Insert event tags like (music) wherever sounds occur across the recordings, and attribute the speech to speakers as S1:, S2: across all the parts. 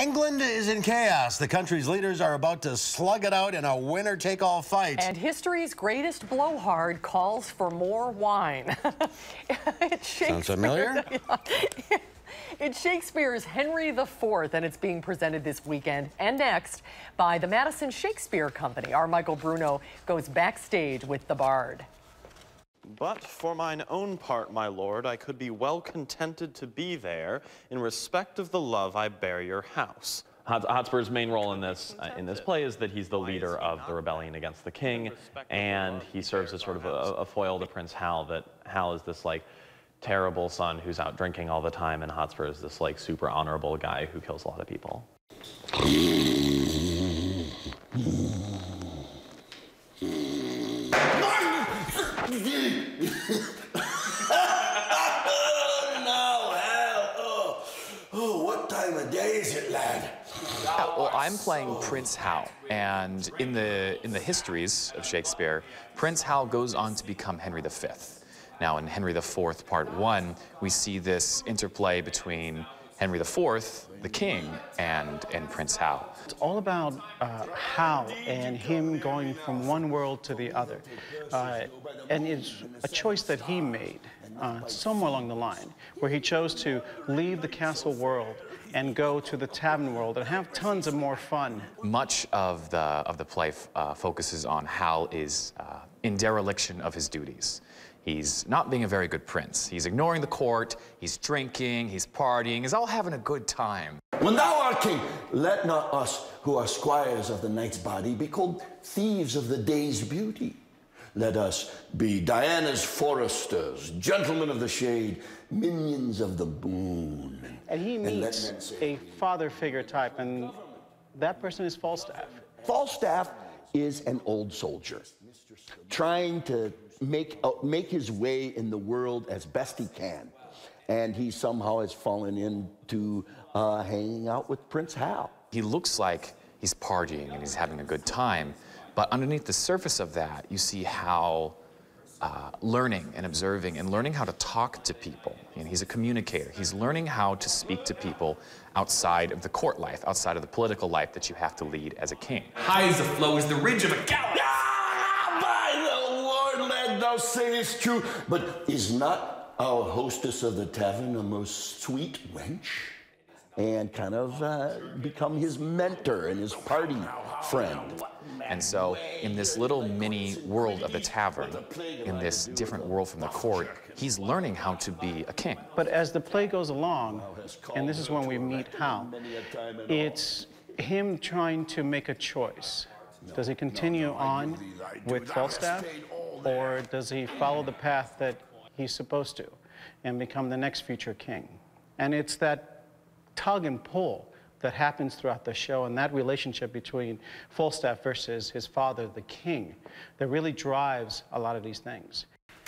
S1: England is in chaos. The country's leaders are about to slug it out in a winner-take-all fight.
S2: And history's greatest blowhard calls for more wine. (laughs)
S1: Sounds familiar? (laughs)
S2: It's Shakespeare's Henry IV, and it's being presented this weekend and next by the Madison Shakespeare Company. Our Michael Bruno goes backstage with the bard.
S3: But for mine own part, my lord, I could be well contented to be there in respect of the love I bear your house. Hotspur's main role in this uh, in this play is that he's the leader of the rebellion against the king, and he serves as sort of a, a foil to Prince Hal. That Hal is this like terrible son who's out drinking all the time, and Hotspur is this like super honorable guy who kills a lot of people.
S4: no, Hal. Oh, what time of day is it, lad?
S5: Yeah, well, I'm playing Prince Hal, and in the in the histories of Shakespeare, Prince Hal goes on to become Henry V. Now, in Henry IV, Part One, we see this interplay between Henry IV, the king, and and Prince Hal.
S6: It's all about uh, Hal and him going from one world to the other, uh, and it's a choice that he made uh, somewhere along the line, where he chose to leave the castle world and go to the tavern world and have tons of more fun.
S5: Much of the of the play uh, focuses on Hal is uh, in dereliction of his duties. He's not being a very good prince. He's ignoring the court, he's drinking, he's partying, he's all having a good time.
S4: When thou art king, let not us who are squires of the night's body be called thieves of the day's beauty. Let us be Diana's foresters, gentlemen of the shade, minions of the moon.
S6: And he meets a father figure type, and that person is Falstaff.
S4: Falstaff is an old soldier trying to make, uh, make his way in the world as best he can. And he somehow has fallen into uh, hanging out with Prince Hal.
S5: He looks like he's partying and he's having a good time, but underneath the surface of that, you see how uh, learning and observing and learning how to talk to people. And he's a communicator. He's learning how to speak to people outside of the court life, outside of the political life that you have to lead as a king.
S7: High as a flow is the ridge of a gallop.
S4: Ah, by the Lord, lad, thou sayest true. But is not our hostess of the tavern a most sweet wench? And kind of uh, become his mentor and his party friend.
S5: And so, in this little mini world of the tavern, in this different world from the court, he's learning how to be a king.
S6: But as the play goes along, and this is when we meet Hal, it's him trying to make a choice. Does he continue on with Falstaff, or does he follow the path that he's supposed to and become the next future king? And it's that tug and pull that happens throughout the show and that relationship between Falstaff versus his father, the king, that really drives a lot of these things.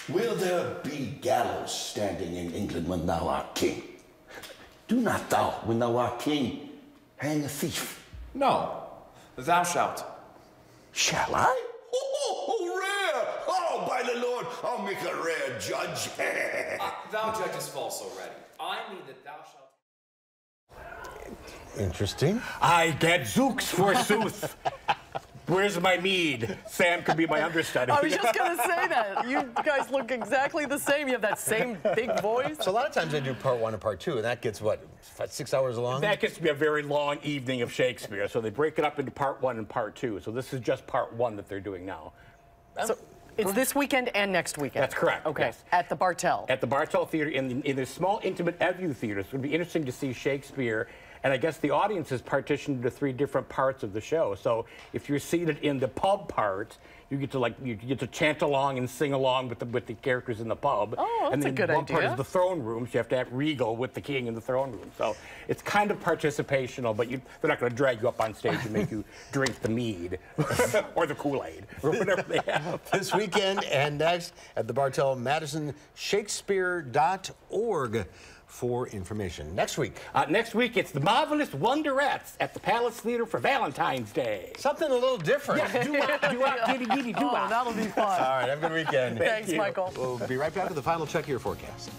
S4: Will there be gallows standing in England when thou art king? Do not thou, when thou art king, hang a thief.
S7: No, thou shalt.
S4: Shall I? Oh, oh, oh rare! Oh, by the Lord, I'll make a rare judge. (laughs)
S7: uh, thou judgest false already. I mean that thou shalt.
S1: Interesting.
S8: I get Zooks, forsooth. Where's my mead? Sam could be my understudy.
S2: I was just going to say that. You guys look exactly the same. You have that same big voice.
S1: So a lot of times they do part one and part two, and that gets, what, six hours long?
S8: That gets to be a very long evening of Shakespeare. So they break it up into part one and part two. So this is just part one that they're doing now.
S2: So it's this weekend and next weekend.
S8: That's correct.
S2: Okay.
S8: Yes.
S2: At the Bartell.
S8: At the Bartell Theater in the, in the small intimate Evjue Theater. So it would be interesting to see Shakespeare and I guess the audience is partitioned into three different parts of the show. So if you're seated in the pub part, you get to like you get to chant along and sing along with the with the characters in the pub.
S2: Oh, that's
S8: and then
S2: a good
S8: one
S2: idea.
S8: part is the throne room, so you have to act regal with the king in the throne room. So it's kind of participational, but you, they're not going to drag you up on stage and make you (laughs) drink the mead (laughs) or the Kool-Aid or (laughs) whatever they have.
S1: this weekend and next at the Bartell Madison Shakespeare.org for information. Next week.
S8: Uh, next week, it's the Marvelous Wonderettes at the Palace Theater for Valentine's Day.
S1: Something a little different.
S8: Yes, (laughs) do wop, do wop, giddy, giddy, do
S2: Oh, that'll be fun.
S1: All right, have a good weekend.
S2: Thanks,
S8: you.
S2: Michael.
S1: We'll be right back with the final check of your forecast.